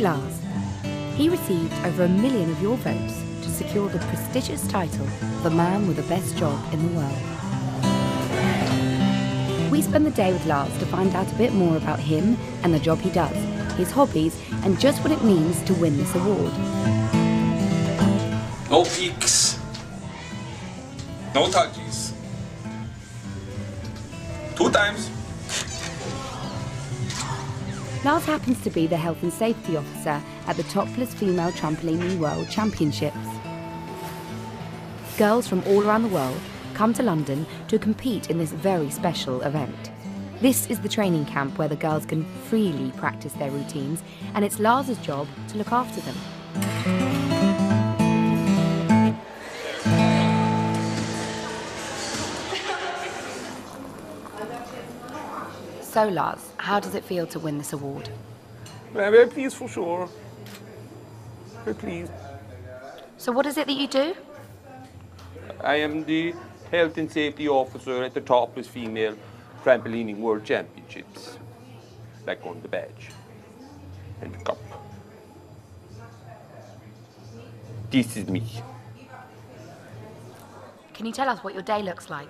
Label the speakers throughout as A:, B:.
A: Lars. He received over a million of your votes to secure the prestigious title the man with the best job in the world. We spend the day with Lars to find out a bit more about him and the job he does, his hobbies, and just what it means to win this award.
B: No peaks. No touches. Two times.
A: Lars happens to be the health and safety officer at the topless female trampolining world championships. Girls from all around the world come to London to compete in this very special event. This is the training camp where the girls can freely practice their routines, and it's Lars's job to look after them. So, Lars, how does it feel to win this award?
B: Very, very pleased for sure. Very pleased.
A: So, what is it that you do?
B: I am the health and safety officer at the topless female trampolining world championships. Like on the badge and the cup. This is me.
A: Can you tell us what your day looks like?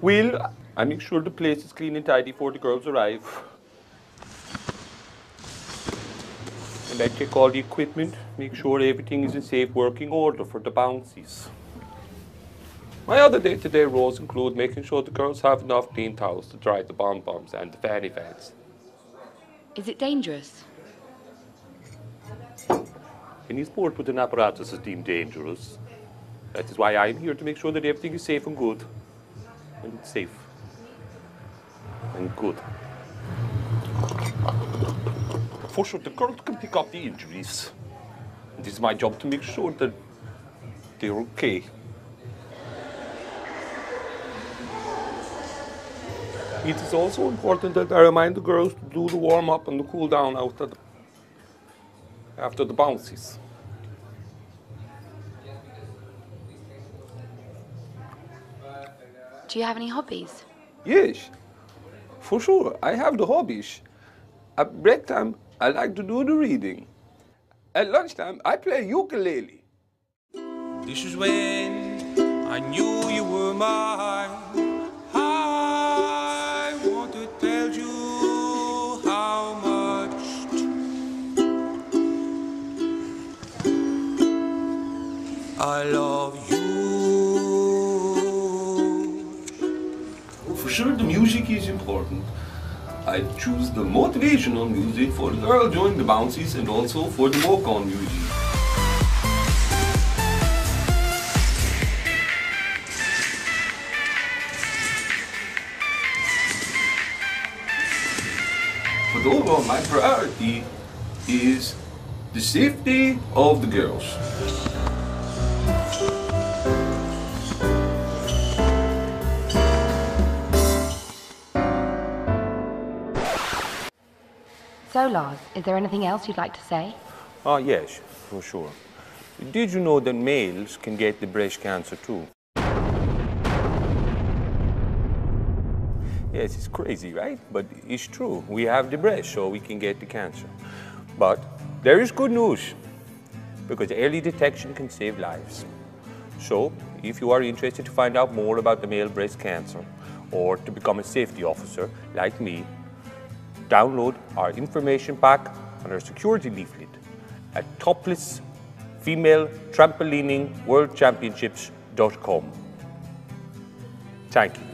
B: Well, I make sure the place is clean and tidy before the girls arrive. And I check all the equipment, make sure everything is in safe working order for the bouncies. My other day-to-day roles include making sure the girls have enough clean towels to dry the bomb-bombs and the fanny fans.
A: Is it dangerous?
B: Any sport with an apparatus is deemed dangerous. That is why I'm here to make sure that everything is safe and good. And safe. And good. For sure, the girls can pick up the injuries. It's my job to make sure that they're okay. It is also important that I remind the girls to do the warm up and the cool down after the, after the bounces.
A: Do you have any hobbies?
B: Yes, for sure. I have the hobbies. At break time, I like to do the reading. At lunchtime, I play ukulele.
C: This is when I knew you were mine. I want to tell you how much I love you.
B: Sure, the music is important. I choose the motivational music for the girl during the bounces and also for the walk-on music. But overall, my priority is the safety of the girls.
A: So, Lars, is there anything else you'd like to say?
B: Ah, yes, for sure. Did you know that males can get the breast cancer too? Yes, it's crazy, right? But it's true. We have the breast, so we can get the cancer. But there is good news, because early detection can save lives. So, if you are interested to find out more about the male breast cancer, or to become a safety officer like me, download our information pack and our security leaflet at topless female trampolining world championships.com. Thank you.